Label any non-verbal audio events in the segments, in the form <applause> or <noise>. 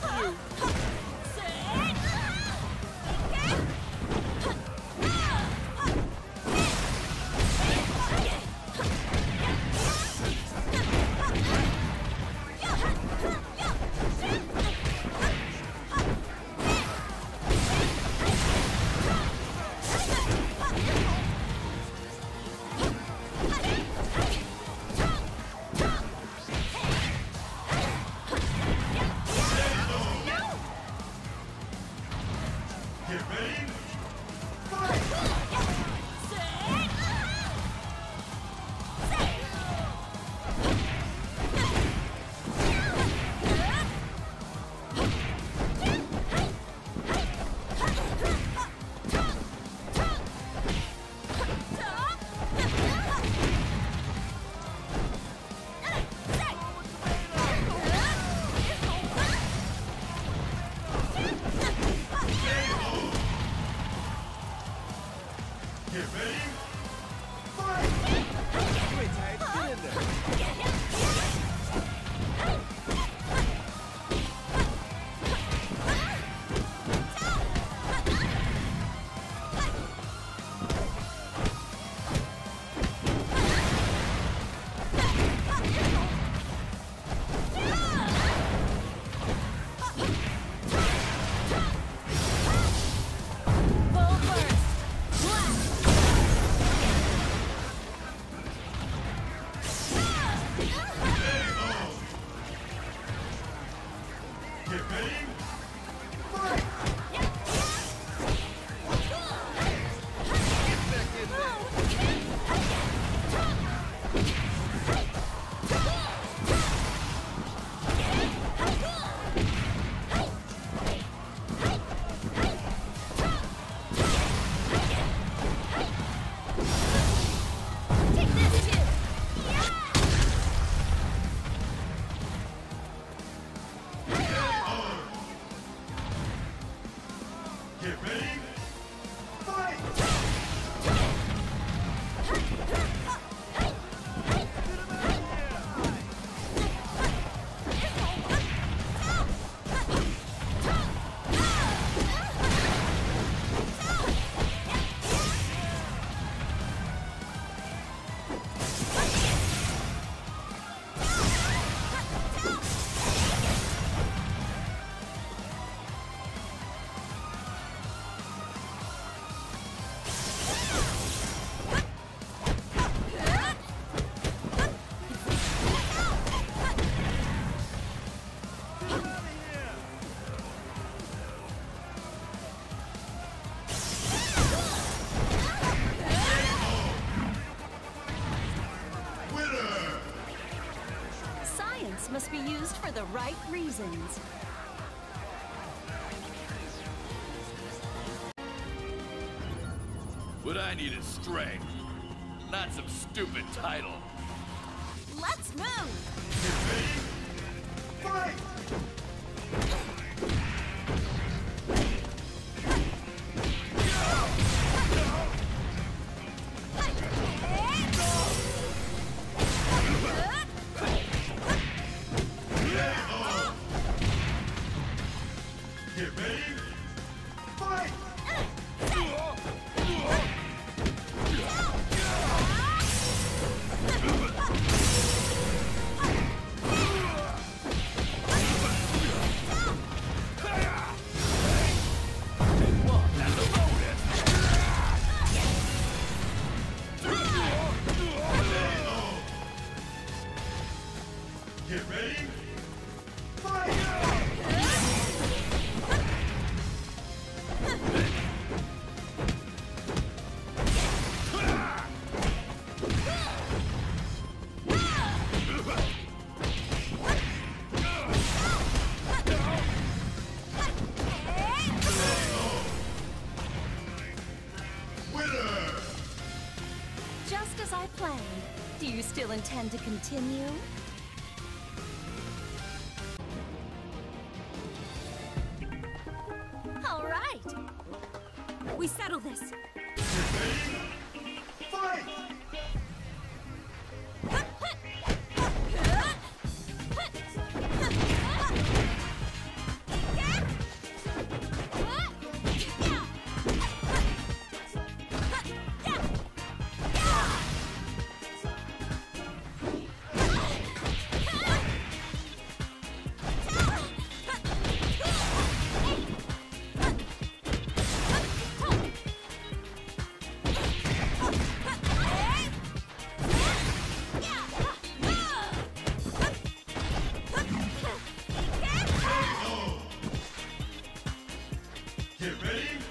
You. Must be used for the right reasons. What I need is strength, not some stupid title. Let's move! Fight! <laughs> intend to continue? All right. We settle this. Get ready!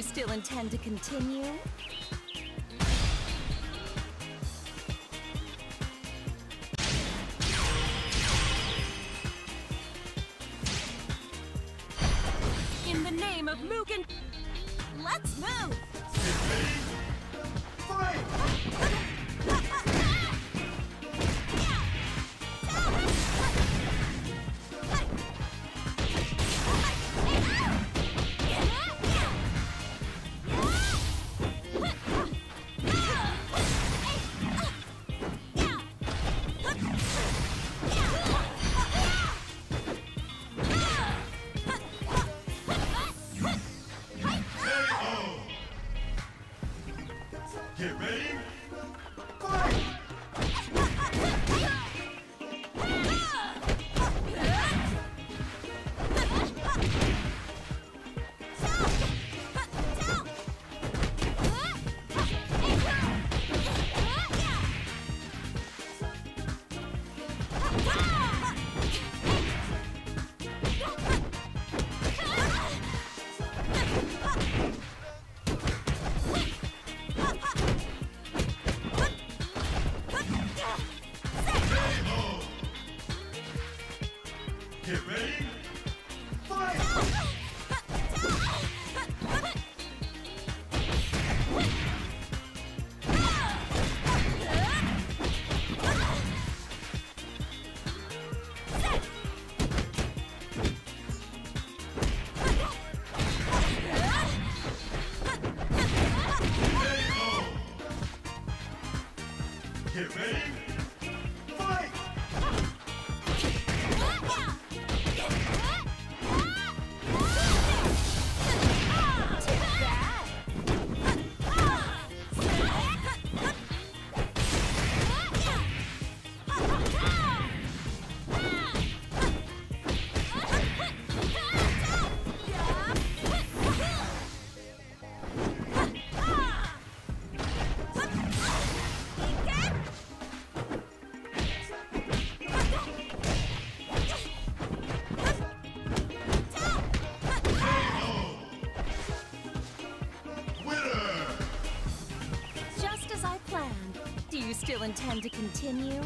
You still intend to continue? In the name of Mugen, let's move! Fight! Get Get intend to continue?